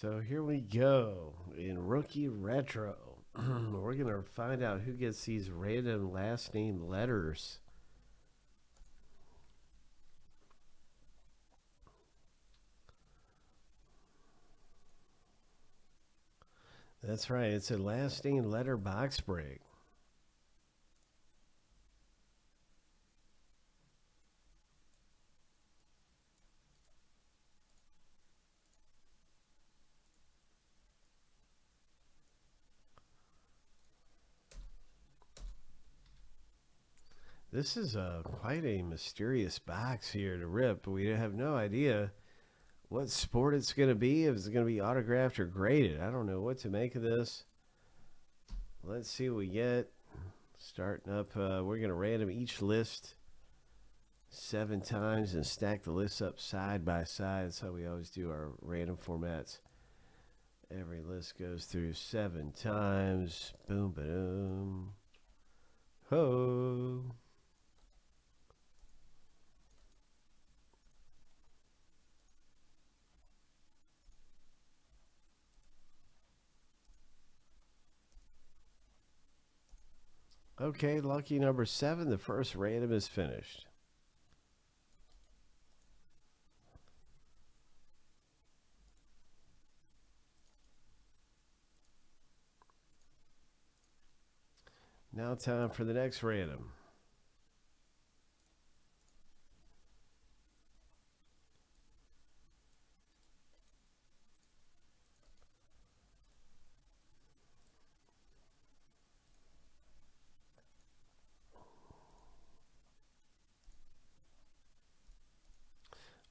So here we go in Rookie Retro. We're going to find out who gets these random last name letters. That's right. It's a last name letter box break. This is a quite a mysterious box here to rip. We have no idea what sport it's going to be, if it's going to be autographed or graded. I don't know what to make of this. Let's see what we get. Starting up, uh, we're going to random each list seven times and stack the lists up side by side. That's how we always do our random formats. Every list goes through seven times. Boom, boom. Ho. Okay, lucky number seven. The first random is finished. Now time for the next random.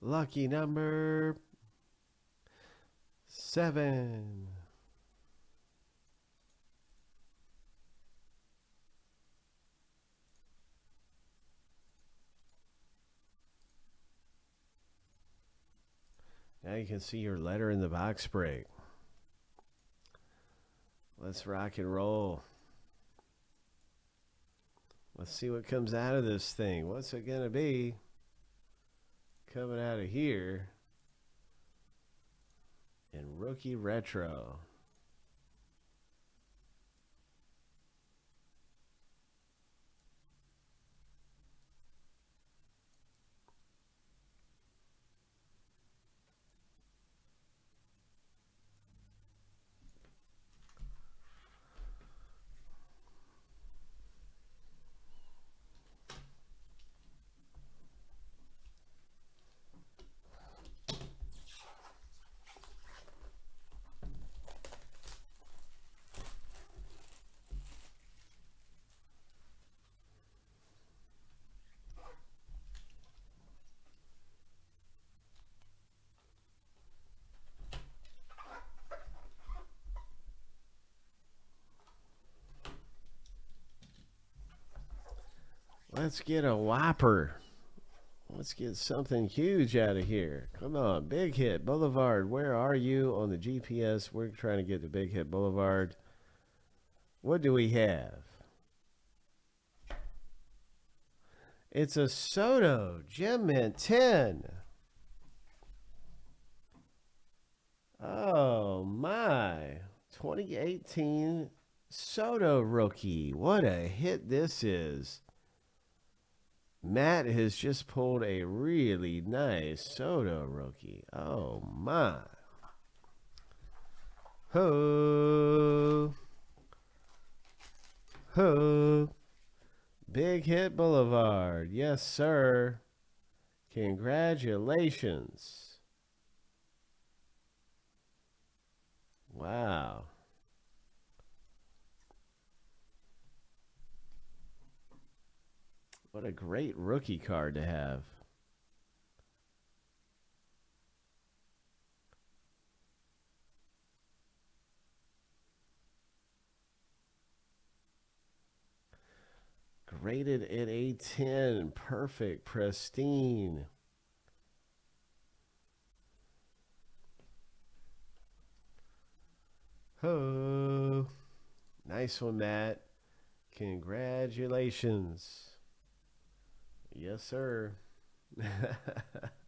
Lucky number seven. Now you can see your letter in the box break. Let's rock and roll. Let's see what comes out of this thing. What's it going to be? Coming out of here in Rookie Retro. Let's get a whopper. Let's get something huge out of here. Come on, Big Hit Boulevard. Where are you on the GPS? We're trying to get to Big Hit Boulevard. What do we have? It's a Soto Gem Mint 10. Oh my. 2018 Soto rookie. What a hit this is. Matt has just pulled a really nice Soto rookie. Oh my. Ho. Ho. Big Hit Boulevard. Yes, sir. Congratulations. Wow. What a great rookie card to have. Graded at a 10. Perfect. Pristine. Oh, nice one, Matt. Congratulations. Yes, sir.